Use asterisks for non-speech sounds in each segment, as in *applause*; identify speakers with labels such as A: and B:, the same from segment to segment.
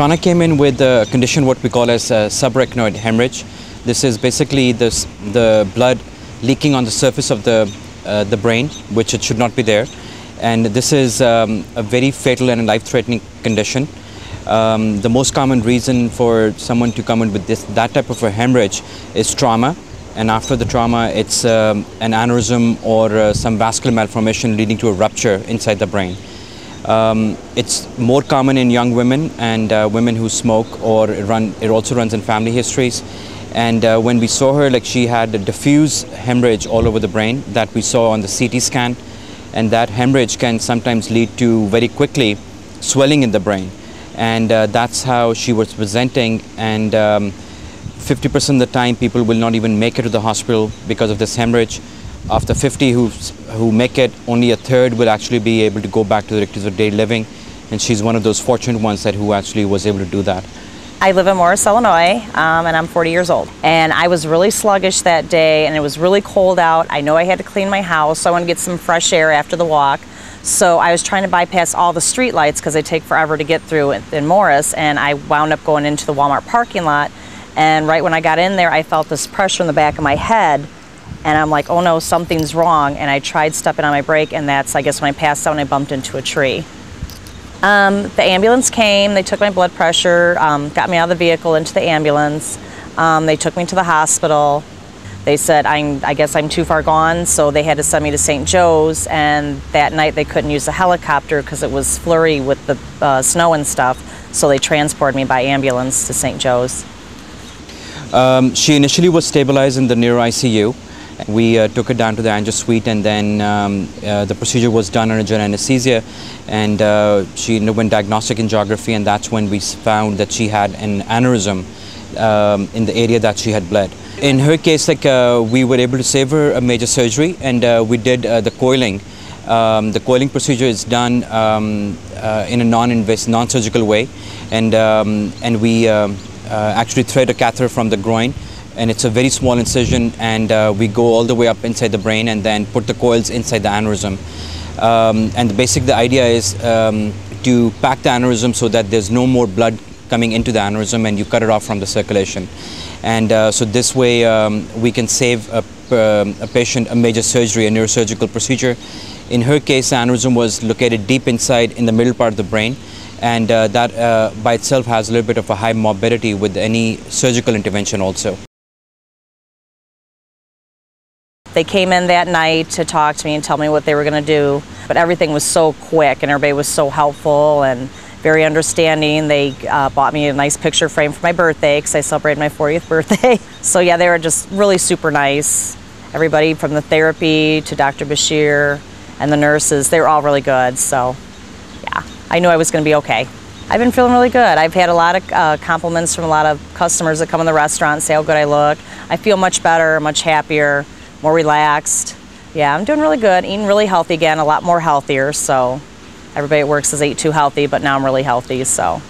A: Shauna came in with a condition what we call as subarachnoid hemorrhage. This is basically this, the blood leaking on the surface of the, uh, the brain, which it should not be there. And this is um, a very fatal and life-threatening condition. Um, the most common reason for someone to come in with this, that type of a hemorrhage is trauma. And after the trauma, it's um, an aneurysm or uh, some vascular malformation leading to a rupture inside the brain. Um, it's more common in young women and uh, women who smoke or run, it also runs in family histories. And uh, when we saw her, like she had a diffuse hemorrhage all over the brain that we saw on the CT scan. And that hemorrhage can sometimes lead to very quickly swelling in the brain. And uh, that's how she was presenting. And 50% um, of the time, people will not even make it to the hospital because of this hemorrhage. After 50 who, who make it, only a third will actually be able to go back to the activities of daily living. And she's one of those fortunate ones that who actually was able to do that.
B: I live in Morris, Illinois, um, and I'm 40 years old. And I was really sluggish that day, and it was really cold out. I know I had to clean my house, so I wanted to get some fresh air after the walk. So I was trying to bypass all the street lights because they take forever to get through in Morris, and I wound up going into the Walmart parking lot. And right when I got in there, I felt this pressure in the back of my head and I'm like, oh no, something's wrong. And I tried stepping on my brake, and that's, I guess, when I passed out and I bumped into a tree. Um, the ambulance came, they took my blood pressure, um, got me out of the vehicle into the ambulance. Um, they took me to the hospital. They said, I'm, I guess I'm too far gone, so they had to send me to St. Joe's. And that night they couldn't use the helicopter because it was flurry with the uh, snow and stuff. So they transported me by ambulance to St. Joe's.
A: Um, she initially was stabilized in the neuro ICU. We uh, took it down to the angio suite and then um, uh, the procedure was done under general anesthesia and uh, she went diagnostic angiography and that's when we found that she had an aneurysm um, in the area that she had bled. In her case, like uh, we were able to save her a major surgery and uh, we did uh, the coiling. Um, the coiling procedure is done um, in a non-invasive, non-surgical way and, um, and we um, actually thread a catheter from the groin and it's a very small incision and uh, we go all the way up inside the brain and then put the coils inside the aneurysm. Um, and the basic the idea is um, to pack the aneurysm so that there's no more blood coming into the aneurysm and you cut it off from the circulation. And uh, so this way um, we can save a, uh, a, patient a major surgery, a neurosurgical procedure. In her case, the aneurysm was located deep inside in the middle part of the brain and uh, that uh, by itself has a little bit of a high morbidity with any surgical intervention also.
B: They came in that night to talk to me and tell me what they were going to do, but everything was so quick and everybody was so helpful and very understanding. They uh, bought me a nice picture frame for my birthday because I celebrated my 40th *laughs* birthday. so yeah, they were just really super nice. Everybody from the therapy to Dr. Bashir and the nurses, they were all really good. So yeah, I knew I was going to be okay. I've been feeling really good. I've had a lot of uh, compliments from a lot of customers that come in the restaurant and say how good I look. I feel much better, much happier more relaxed. Yeah, I'm doing really good, eating really healthy again, a lot more healthier. So everybody at work says eat too healthy, but now I'm really healthy, so.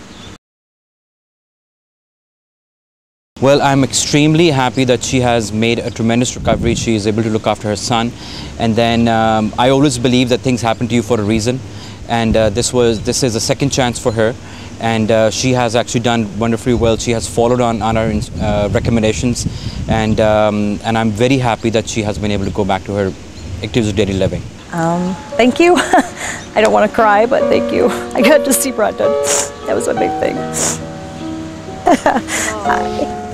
A: Well, I'm extremely happy that she has made a tremendous recovery. She is able to look after her son. And then um, I always believe that things happen to you for a reason. And uh, this was this is a second chance for her and uh, she has actually done wonderfully well. She has followed on, on our uh, recommendations and, um, and I'm very happy that she has been able to go back to her activities of daily living.
B: Um, thank you. *laughs* I don't want to cry, but thank you. *laughs* I got to see Brendan. That was a big thing. *laughs* Hi.